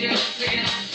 you're doing, you're gonna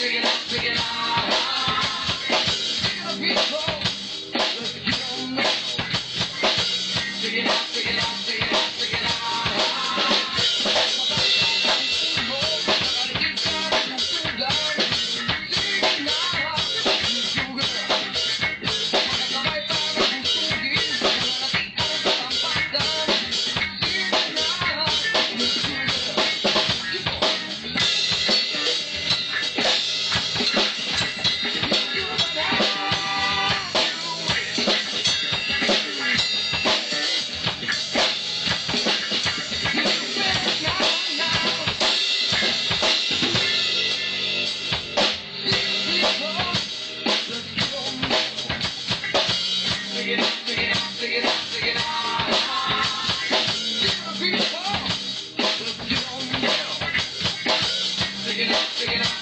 it out, sing it out.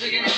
Chicken.